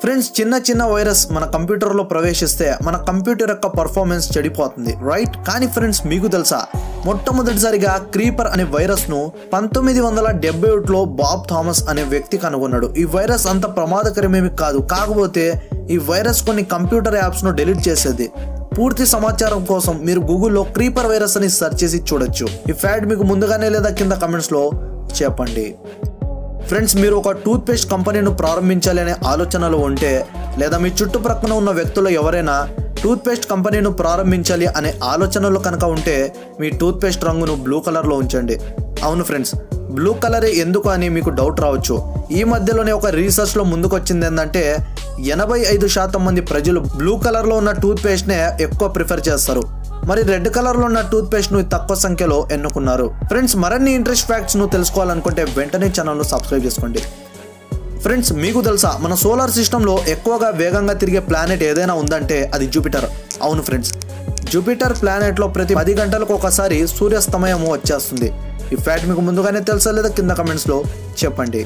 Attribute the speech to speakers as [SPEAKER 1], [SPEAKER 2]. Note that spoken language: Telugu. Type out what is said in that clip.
[SPEAKER 1] ఫ్రెండ్స్ చిన్న చిన్న వైరస్ మన కంప్యూటర్లో ప్రవేశిస్తే మన కంప్యూటర్ యొక్క పర్ఫార్మెన్స్ చెడిపోతుంది రైట్ కానీ ఫ్రెండ్స్ మీకు తెలుసా? మొట్టమొదటిసారిగా క్రీపర్ అనే వైరస్ను పంతొమ్మిది వందల డెబ్బై ఒకటిలో బాబ్ థామస్ అనే వ్యక్తి కనుగొన్నాడు. ఈ వైరస్ అంత ప్రమాదకరమేమి కాదు కాకపోతే ఈ వైరస్ కొన్ని కంప్యూటర్ యాప్స్ను డిలీట్ చేసేది. పూర్తి సమాచారం కోసం మీరు గూగుల్లో క్రీపర్ వైరస్ అని సెర్చ్ చేసి చూడొచ్చు. ఈ ఫ్యాడ్ మీకు ముందుగానే లేదా కింద కమెంట్స్లో చెప్పండి. ఫ్రెండ్స్ మీరు ఒక టూత్పేస్ట్ కంపెనీను ప్రారంభించాలి అనే ఆలోచనలు ఉంటే లేదా మీ చుట్టుప్రక్కన ఉన్న వ్యక్తులు ఎవరైనా టూత్పేస్ట్ కంపెనీను ప్రారంభించాలి అనే ఆలోచనలు కనుక ఉంటే మీ టూత్పేస్ట్ రంగును బ్లూ కలర్లో ఉంచండి. అవును ఫ్రెండ్స్ బ్లూ కలరే ఎందుకు అని మీకు డౌట్ రావచ్చు. ఈ మధ్యలోనే ఒక రీసెర్చ్లో ముందుకొచ్చింది ఏంటంటే ఎనభై ఐదు శాతం మంది ప్రజలు బ్లూ కలర్లో ఉన్న టూత్పేస్ట్నే ఎక్కువ ప్రిఫర్ చేస్తారు. మరి రెడ్ కలర్లో ఉన్న టూత్ పేస్ట్ను తక్కువ సంఖ్యలో ఎన్నుకున్నారు. ఫ్రెండ్స్ మరిన్ని ఇంట్రెస్ట్ ఫ్యాక్ట్స్ను తెలుసుకోవాలనుకుంటే వెంటనే ఛానల్ను సబ్స్క్రైబ్ చేసుకోండి. ఫ్రెండ్స్ మీకు తెలుసా మన సోలార్ సిస్టంలో ఎక్కువగా వేగంగా తిరిగే ప్లానెట్ ఏదైనా ఉందంటే అది జూపిటర్. అవును ఫ్రెండ్స్ జూపిటర్ ప్లానెట్లో ప్రతి పది గంటలకు ఒకసారి సూర్యాస్తమయము వచ్చేస్తుంది. ఈ ఫ్యాక్ట్ మీకు ముందుగానే తెలుసా లేదా కింద కమెంట్స్లో చెప్పండి.